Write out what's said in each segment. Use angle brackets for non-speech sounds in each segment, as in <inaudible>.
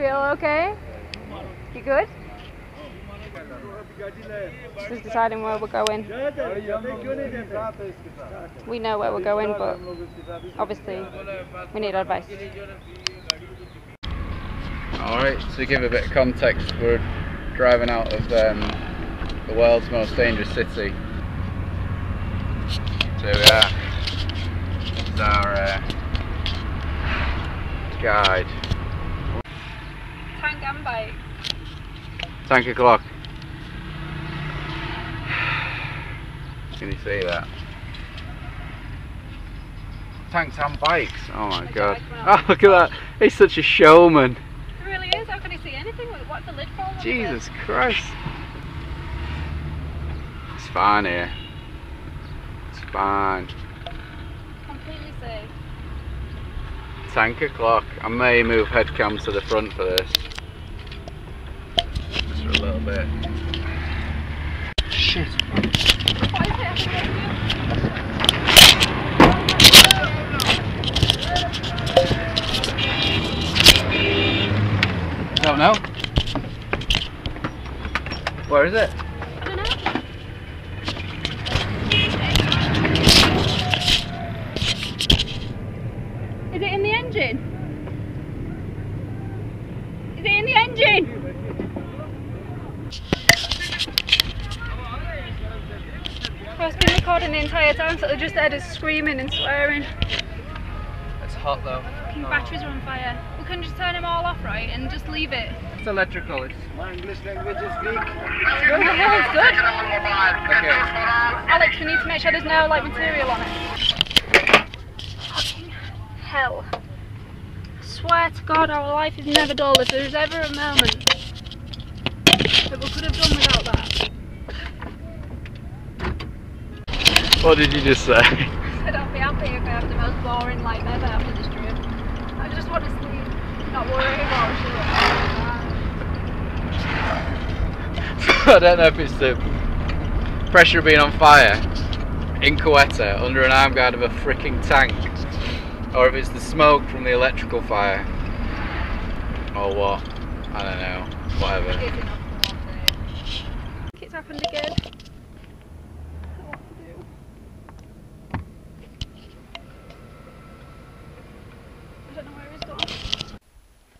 feel okay? You good? Just deciding where we're going. We know where we're going, but obviously we need advice. Alright, to give a bit of context, we're driving out of um, the world's most dangerous city. So we are. Is our uh, guide. Tank and bike. Tank o'clock. Can you see that? Tanks and bikes. Oh my god. Oh <laughs> look at that. He's such a showman. It really is. How can he see anything? What's the lid for? Jesus Christ. It's fine here. It's fine. Completely safe. Tank o'clock. I may move headcam to the front for this. Just for a little bit. Shit. What is it? I Don't know. Where is it? I don't know. Is it in the engine? Is it in the engine? I've been recording the entire time, so they just heard us screaming and swearing. It's hot though. Fucking batteries are on fire. We can just turn them all off, right, and just leave it. It's electrical. It's My English language is weak. The hell is good. okay. Alex, we need to make sure there's no like material on it. Fucking hell. I swear to God, our life is never dull. If there's ever a moment that we could have done without that, What did you just say? I said I'll be happy if I have the most boring life ever after this trip. I just want to sleep, not worry about shit. <laughs> I don't know if it's the pressure being on fire in Quetta under an arm guard of a freaking tank, or if it's the smoke from the electrical fire, or what. I don't know. Whatever. It's enough for one day. It's happened again. I don't know what to do. I don't know where he's gone.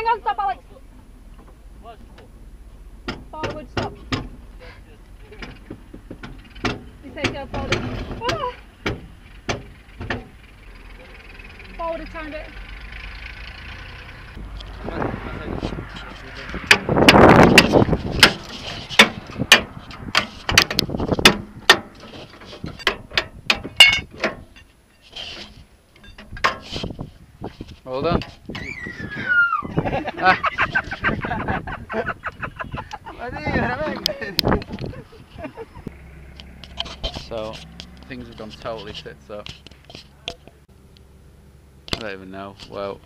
Hang on, stop, Alex. Forward, stop. You say go forward. Ah. Forward bit. Well done. Ah, <laughs> so things have gone totally tits up. I don't even know. Well,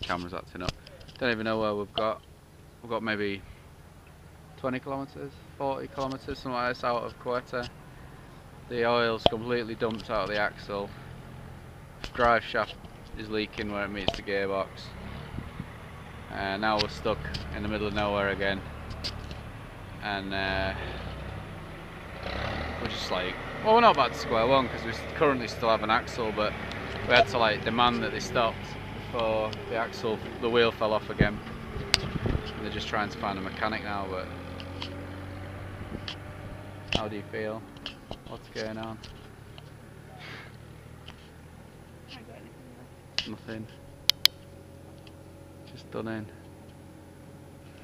camera's acting up. Don't even know where we've got. We've got maybe 20 kilometres, 40 kilometres, something like this out of Quetta. The oil's completely dumped out of the axle. Drive shaft is leaking where it meets the gearbox. Uh, now we're stuck in the middle of nowhere again. And uh, we're just like, well, we're not back to square one because we currently still have an axle, but we had to like demand that they stopped before the axle, the wheel fell off again. And they're just trying to find a mechanic now, but how do you feel? What's going on? nothing. Just done in.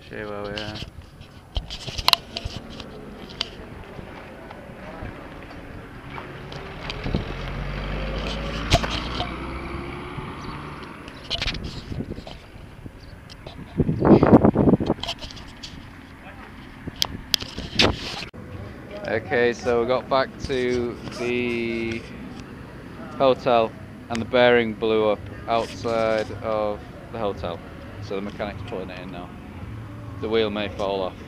Show you where we are. Okay, so we got back to the hotel and the bearing blew up outside of the hotel. So the mechanic's putting it in now. The wheel may fall off.